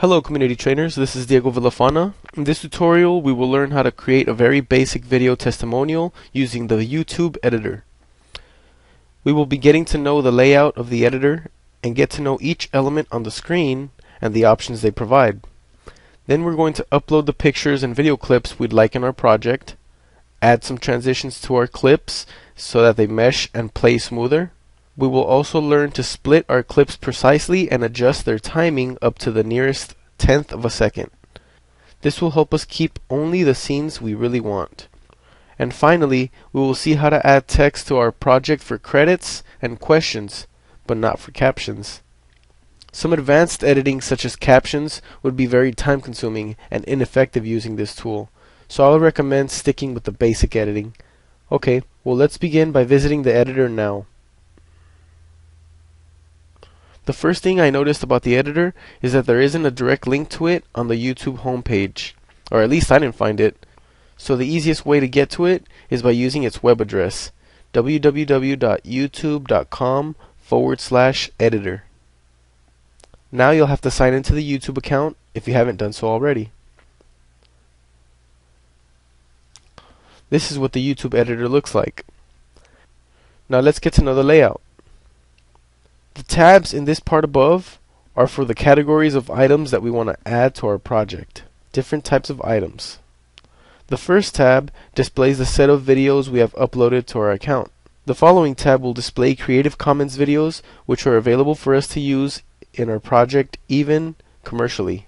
Hello community trainers, this is Diego Villafana. In this tutorial we will learn how to create a very basic video testimonial using the YouTube editor. We will be getting to know the layout of the editor and get to know each element on the screen and the options they provide. Then we're going to upload the pictures and video clips we'd like in our project, add some transitions to our clips so that they mesh and play smoother, we will also learn to split our clips precisely and adjust their timing up to the nearest tenth of a second. This will help us keep only the scenes we really want. And finally, we will see how to add text to our project for credits and questions, but not for captions. Some advanced editing such as captions would be very time consuming and ineffective using this tool, so I would recommend sticking with the basic editing. Okay, well let's begin by visiting the editor now. The first thing I noticed about the editor is that there isn't a direct link to it on the YouTube homepage, or at least I didn't find it. So the easiest way to get to it is by using its web address www.youtube.com forward slash editor. Now you'll have to sign into the YouTube account if you haven't done so already. This is what the YouTube editor looks like. Now let's get to know the layout. The tabs in this part above are for the categories of items that we want to add to our project. Different types of items. The first tab displays the set of videos we have uploaded to our account. The following tab will display Creative Commons videos which are available for us to use in our project even commercially.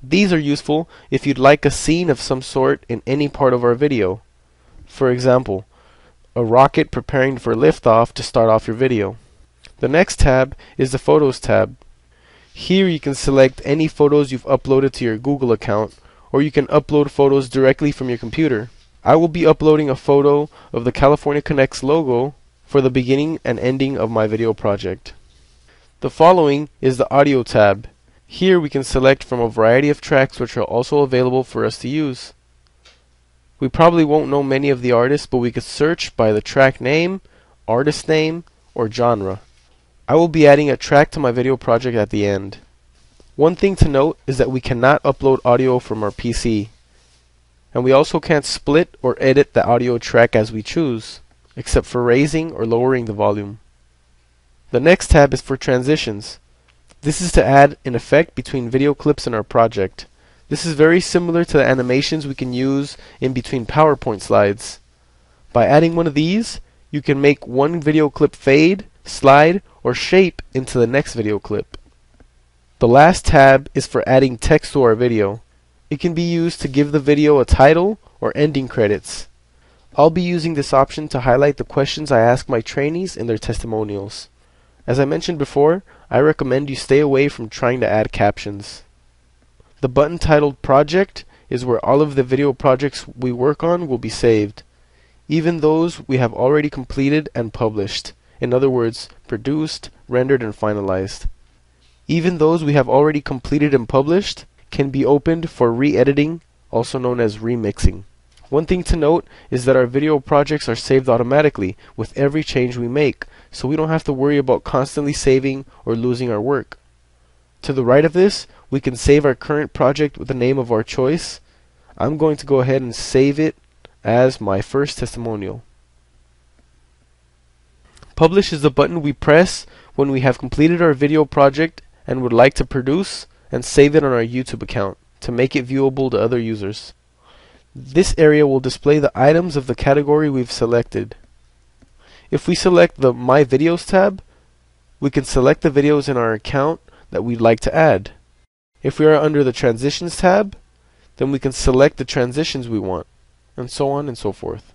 These are useful if you'd like a scene of some sort in any part of our video. For example, a rocket preparing for liftoff to start off your video. The next tab is the Photos tab. Here you can select any photos you've uploaded to your Google account, or you can upload photos directly from your computer. I will be uploading a photo of the California Connects logo for the beginning and ending of my video project. The following is the Audio tab. Here we can select from a variety of tracks which are also available for us to use. We probably won't know many of the artists, but we could search by the track name, artist name, or genre. I will be adding a track to my video project at the end. One thing to note is that we cannot upload audio from our PC. And we also can't split or edit the audio track as we choose, except for raising or lowering the volume. The next tab is for transitions. This is to add an effect between video clips in our project. This is very similar to the animations we can use in between PowerPoint slides. By adding one of these, you can make one video clip fade, slide, or shape into the next video clip. The last tab is for adding text to our video. It can be used to give the video a title or ending credits. I'll be using this option to highlight the questions I ask my trainees in their testimonials. As I mentioned before, I recommend you stay away from trying to add captions. The button titled Project is where all of the video projects we work on will be saved, even those we have already completed and published in other words, produced, rendered, and finalized. Even those we have already completed and published can be opened for re-editing, also known as remixing. One thing to note is that our video projects are saved automatically with every change we make, so we don't have to worry about constantly saving or losing our work. To the right of this, we can save our current project with the name of our choice. I'm going to go ahead and save it as my first testimonial. Publish is the button we press when we have completed our video project and would like to produce and save it on our YouTube account to make it viewable to other users. This area will display the items of the category we've selected. If we select the My Videos tab, we can select the videos in our account that we'd like to add. If we are under the Transitions tab, then we can select the transitions we want, and so on and so forth.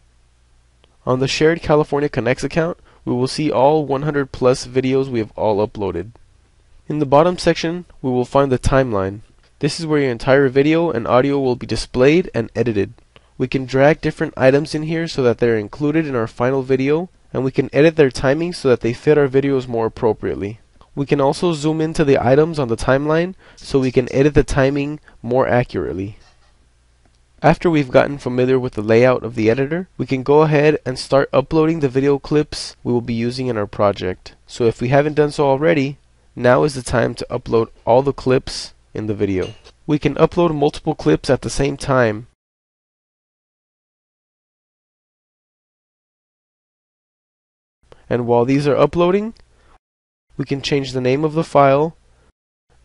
On the Shared California Connects account, we will see all 100 plus videos we have all uploaded. In the bottom section, we will find the timeline. This is where your entire video and audio will be displayed and edited. We can drag different items in here so that they're included in our final video, and we can edit their timing so that they fit our videos more appropriately. We can also zoom into the items on the timeline so we can edit the timing more accurately. After we've gotten familiar with the layout of the editor, we can go ahead and start uploading the video clips we will be using in our project. So if we haven't done so already, now is the time to upload all the clips in the video. We can upload multiple clips at the same time. And while these are uploading, we can change the name of the file,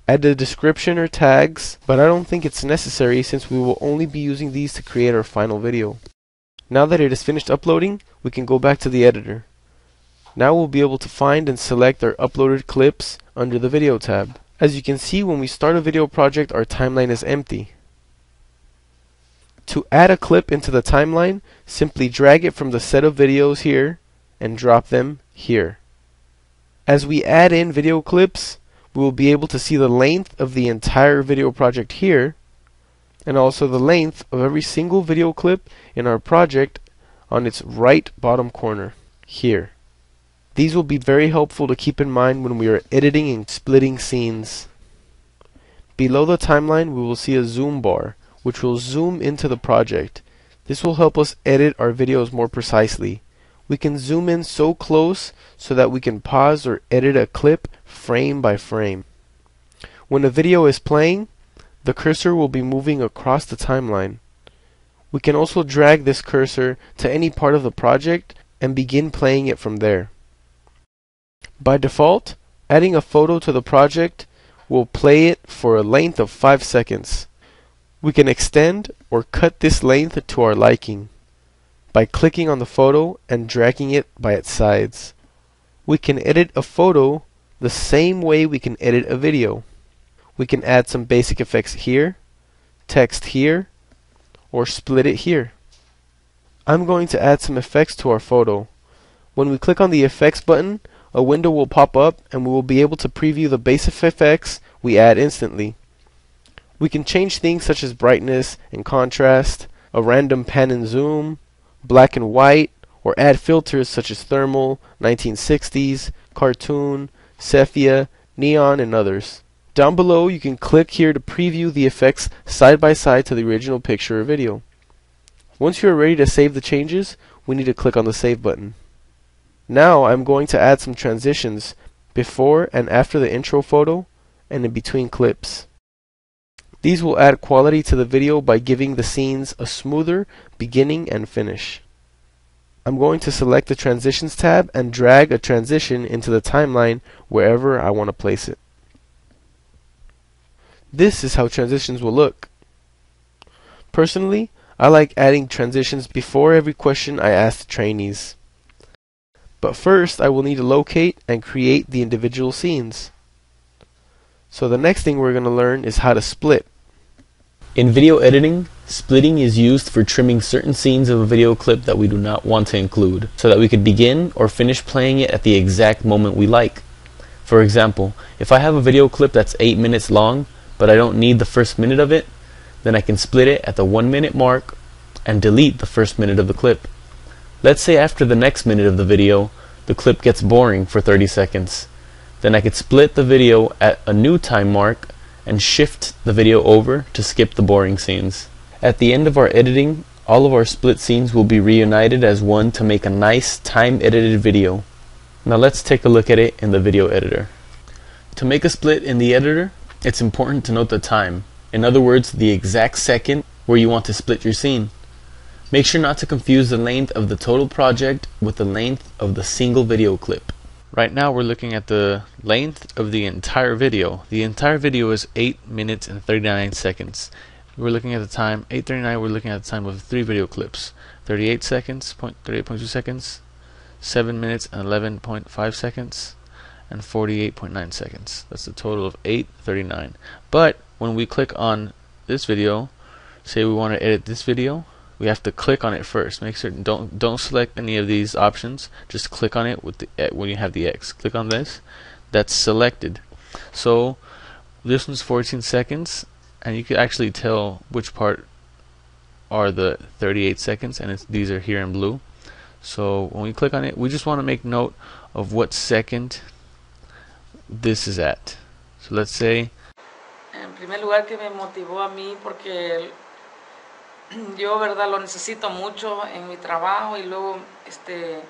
add the description or tags, but I don't think it's necessary since we will only be using these to create our final video. Now that it is finished uploading, we can go back to the editor. Now we'll be able to find and select our uploaded clips under the video tab. As you can see when we start a video project our timeline is empty. To add a clip into the timeline, simply drag it from the set of videos here and drop them here. As we add in video clips, we will be able to see the length of the entire video project here and also the length of every single video clip in our project on its right bottom corner here. These will be very helpful to keep in mind when we are editing and splitting scenes. Below the timeline we will see a zoom bar which will zoom into the project. This will help us edit our videos more precisely. We can zoom in so close so that we can pause or edit a clip frame by frame. When a video is playing, the cursor will be moving across the timeline. We can also drag this cursor to any part of the project and begin playing it from there. By default, adding a photo to the project will play it for a length of 5 seconds. We can extend or cut this length to our liking by clicking on the photo and dragging it by its sides. We can edit a photo the same way we can edit a video we can add some basic effects here, text here, or split it here. I'm going to add some effects to our photo. When we click on the effects button, a window will pop up and we will be able to preview the basic effects we add instantly. We can change things such as brightness and contrast, a random pan and zoom, black and white, or add filters such as thermal, 1960s, cartoon, sepia, neon, and others. Down below you can click here to preview the effects side by side to the original picture or video. Once you are ready to save the changes, we need to click on the Save button. Now I'm going to add some transitions before and after the intro photo and in between clips. These will add quality to the video by giving the scenes a smoother beginning and finish. I'm going to select the Transitions tab and drag a transition into the timeline wherever I want to place it. This is how transitions will look. Personally, I like adding transitions before every question I ask the trainees. But first I will need to locate and create the individual scenes. So the next thing we're going to learn is how to split. In video editing, splitting is used for trimming certain scenes of a video clip that we do not want to include, so that we could begin or finish playing it at the exact moment we like. For example, if I have a video clip that's 8 minutes long, but I don't need the first minute of it, then I can split it at the one minute mark and delete the first minute of the clip. Let's say after the next minute of the video, the clip gets boring for 30 seconds. Then I could split the video at a new time mark and shift the video over to skip the boring scenes. At the end of our editing, all of our split scenes will be reunited as one to make a nice time edited video. Now let's take a look at it in the video editor. To make a split in the editor, it's important to note the time. In other words, the exact second where you want to split your scene. Make sure not to confuse the length of the total project with the length of the single video clip. Right now we're looking at the length of the entire video. The entire video is 8 minutes and 39 seconds. We're looking at the time, 8.39, we're looking at the time of three video clips. 38 seconds, 38.2 seconds, 7 minutes and 11.5 seconds, and 48.9 seconds. That's a total of 839. But when we click on this video, say we want to edit this video, we have to click on it first. Make sure don't don't select any of these options. Just click on it with the eh, when you have the X. Click on this. That's selected. So this one's 14 seconds, and you can actually tell which part are the 38 seconds, and these are here in blue. So when we click on it, we just want to make note of what second this is at. So let's say. En primer lugar que me motivó a mí porque yo verdad lo necesito mucho en mi trabajo y luego este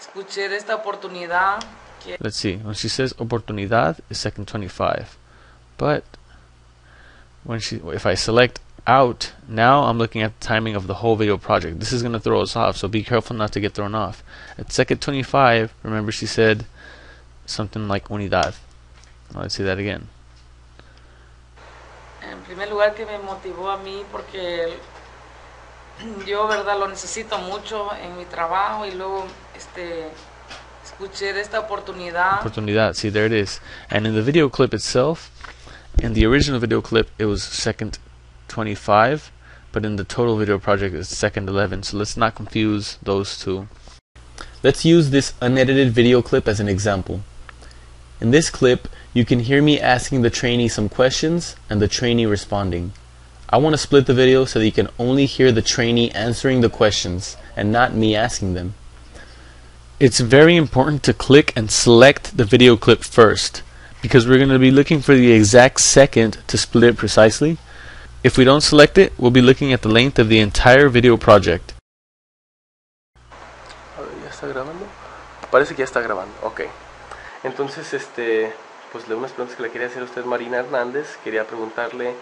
escuché de esta oportunidad. Que let's see. When she says oportunidad, is second 25. But when she if I select out now I'm looking at the timing of the whole video project this is going to throw us off so be careful not to get thrown off at second 25 remember she said something like unidad let's see that again En primer lugar que me motivó a mí porque yo verdad? Lo necesito mucho en mi trabajo y luego este escuché de esta oportunidad. Oportunidad see there it is. And in the video clip itself in the original video clip it was second 25 but in the total video project it's second 11 so let's not confuse those two. Let's use this unedited video clip as an example. In this clip you can hear me asking the trainee some questions and the trainee responding I want to split the video so that you can only hear the trainee answering the questions and not me asking them it's very important to click and select the video clip first because we're going to be looking for the exact second to split it precisely if we don't select it, we'll be looking at the length of the entire video project. ¿Ya está grabando? Parece que ya está grabando, ok. Entonces, este, pues unas preguntas que le quería hacer a usted, Marina Hernández, quería preguntarle,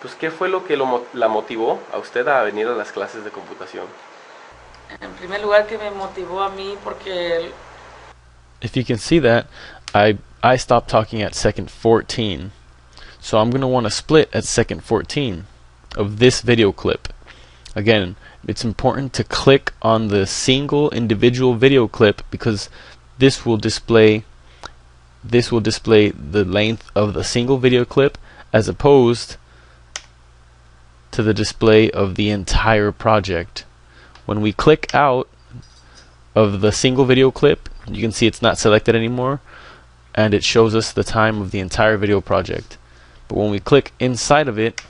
pues, ¿qué fue lo que lo, la motivó a usted a venir a las clases de computación? En primer lugar que me motivó a mí porque If you can see that, I I stopped talking at second 14. So I'm going to want to split at second 14 of this video clip. Again, it's important to click on the single individual video clip because this will display this will display the length of the single video clip as opposed to the display of the entire project. When we click out of the single video clip, you can see it's not selected anymore and it shows us the time of the entire video project. But when we click inside of it,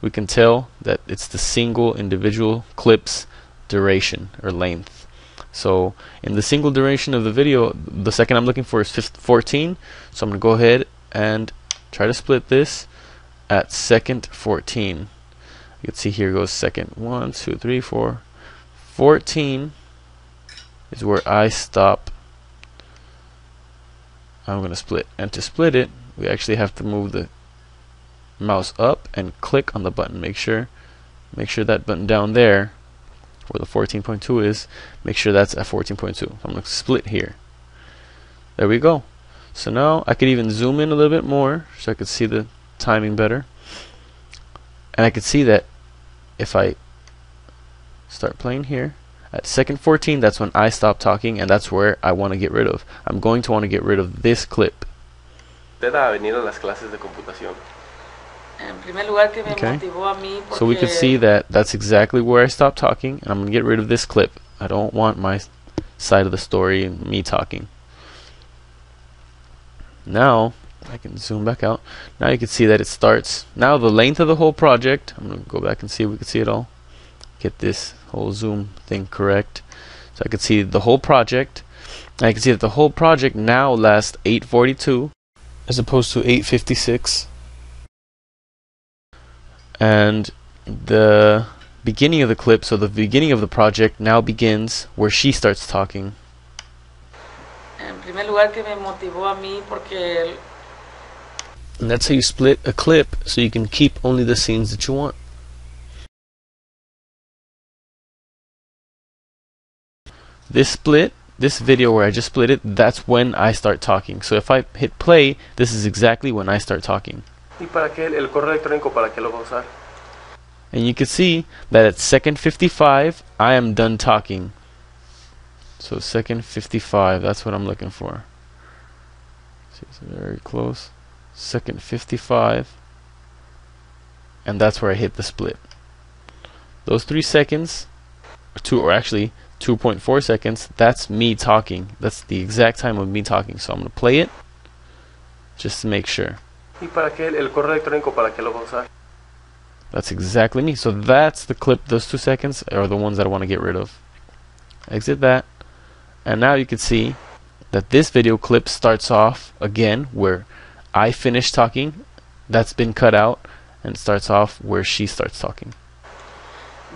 we can tell that it's the single individual clip's duration or length. So in the single duration of the video, the second I'm looking for is 14. So I'm going to go ahead and try to split this at second 14. You can see here goes second 1, 2, 3, 4. 14 is where I stop. I'm going to split. And to split it, we actually have to move the mouse up and click on the button. Make sure make sure that button down there where the 14.2 is, make sure that's at 14.2. So I'm going to split here. There we go. So now I could even zoom in a little bit more so I could see the timing better. And I can see that if I start playing here at second 14 that's when I stop talking and that's where I want to get rid of. I'm going to want to get rid of this clip. Usted a venir a las clases de computación. en primer lugar que me Okay. motivó a mí porque So we can see that that's exactly where I stopped talking, and I'm going to get rid of this clip. I don't want my side of the story and me talking. Now, I can zoom back out. Now you can see that it starts. Now the length of the whole project, I'm going to go back and see if we can see it all. Get this whole zoom thing correct. So I can see the whole project. I can see that the whole project now lasts 842 as opposed to 856 and the beginning of the clip, so the beginning of the project now begins where she starts talking. en primer lugar que me motivó a mí porque And that's how you split a clip so you can keep only the scenes that you want. This split, this video where I just split it, that's when I start talking. So if I hit play, this is exactly when I start talking. ¿Y para qué el, el correo electrónico para qué lo va a usar? And you can see that at second 55, I am done talking. So second 55, that's what I'm looking for. See, it's very close. Second 55. And that's where I hit the split. Those three seconds, or two, or actually 2.4 seconds, that's me talking. That's the exact time of me talking. So I'm going to play it just to make sure. ¿Y para qué el, el correo electrónico para qué lo va a usar? That's exactly me. So that's the clip. Those two seconds are the ones that I want to get rid of. Exit that. And now you can see that this video clip starts off again where I finish talking. That's been cut out. And starts off where she starts talking.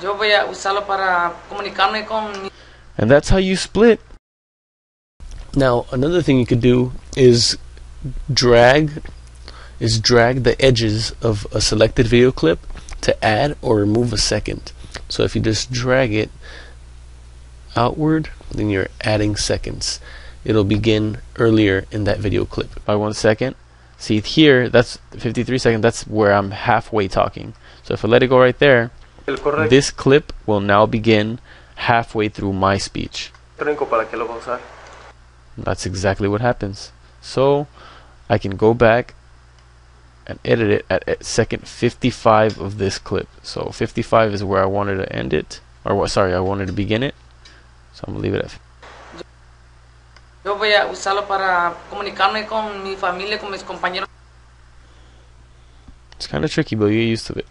yo voy a usarlo para comunicarme con And that's how you split. Now, another thing you could do is drag is drag the edges of a selected video clip to add or remove a second. So if you just drag it outward, then you're adding seconds. It'll begin earlier in that video clip by one second. See here, that's 53 seconds, that's where I'm halfway talking. So if I let it go right there, this clip will now begin halfway through my speech. That's exactly what happens. So I can go back and edit it at, at, second 55 of this clip. So 55 is where I wanted to end it, or what? Sorry, I wanted to begin it. So I'm gonna leave it at. Yo voy a usarlo para comunicarme con mi familia, con mis compañeros. It's kind of tricky, but you get used to it.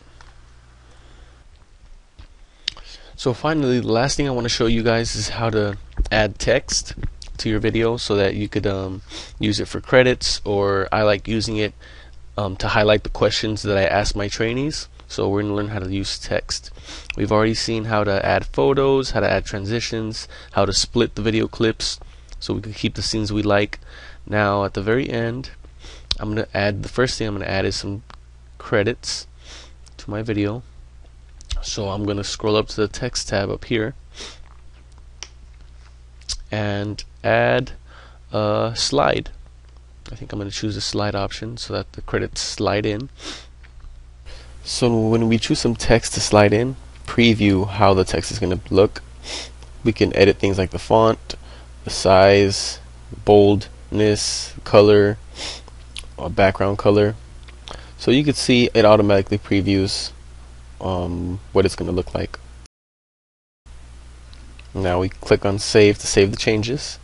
So finally, the last thing I want to show you guys is how to add text to your video so that you could um, use it for credits or I like using it um, to highlight the questions that I ask my trainees. So we're going to learn how to use text. We've already seen how to add photos, how to add transitions, how to split the video clips so we can keep the scenes we like. Now at the very end, I'm going to add, the first thing I'm going to add is some credits to my video. So I'm going to scroll up to the text tab up here and add a slide. I think I'm going to choose the slide option so that the credits slide in. So when we choose some text to slide in, preview how the text is going to look. We can edit things like the font, size, boldness, color, or background color. So you can see it automatically previews um, what it's going to look like. Now we click on save to save the changes.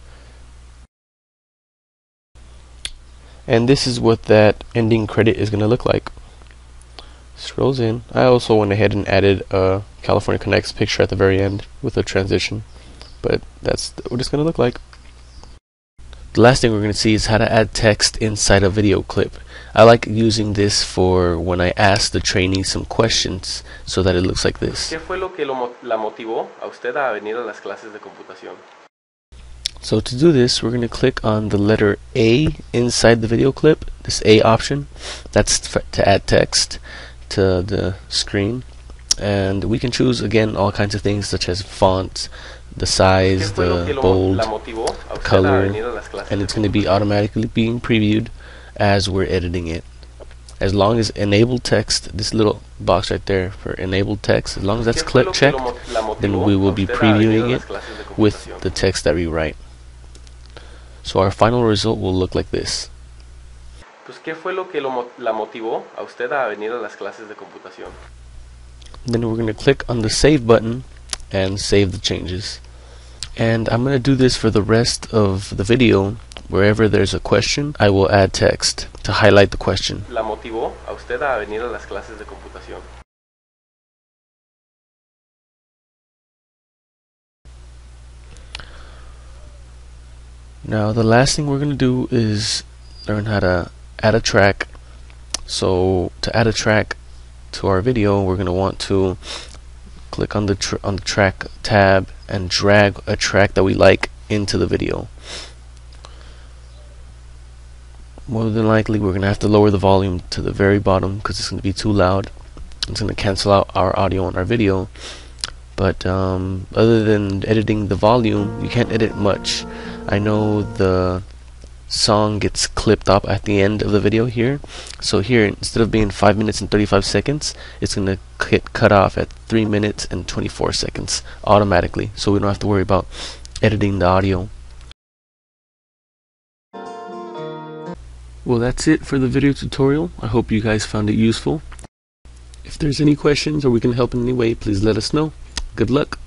And this is what that ending credit is going to look like. Scrolls in. I also went ahead and added a California Connects picture at the very end with a transition. But that's what it's going to look like. The last thing we're going to see is how to add text inside a video clip. I like using this for when I ask the trainee some questions so that it looks like this. ¿Qué fue lo que lo, la motivó a usted a venir a las clases de computación? So to do this, we're going to click on the letter A inside the video clip, this A option. That's to add text to the screen. And we can choose, again, all kinds of things such as font, the size, the bold, color, and it's going to be automatically being previewed as we're editing it. As long as enabled text, this little box right there for enabled text, as long as that's click checked, then we will be previewing it with the text that we write. So our final result will look like this. Pues, ¿qué fue lo que lo, la motivó a usted a venir a las clases de computación? Then we're going to click on the save button and save the changes. And I'm going to do this for the rest of the video. Wherever there's a question, I will add text to highlight the question. La motivó a usted a venir a las clases de computación. Now the last thing we're going to do is learn how to add a track. So to add a track to our video, we're going to want to click on the on the track tab and drag a track that we like into the video. More than likely, we're going to have to lower the volume to the very bottom because it's going to be too loud. It's going to cancel out our audio on our video. But um, other than editing the volume, you can't edit much. I know the song gets clipped up at the end of the video here. So here, instead of being 5 minutes and 35 seconds, it's going to get cut off at 3 minutes and 24 seconds automatically. So we don't have to worry about editing the audio. Well, that's it for the video tutorial. I hope you guys found it useful. If there's any questions or we can help in any way, please let us know. Good luck.